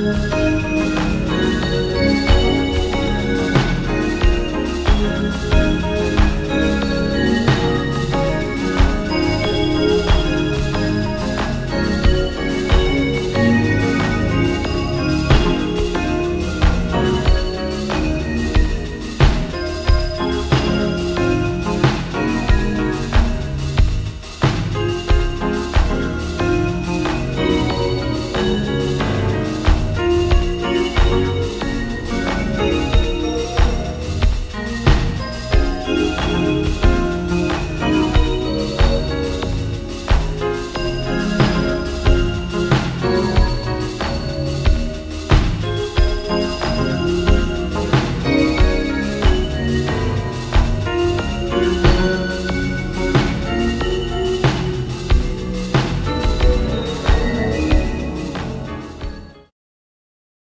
Música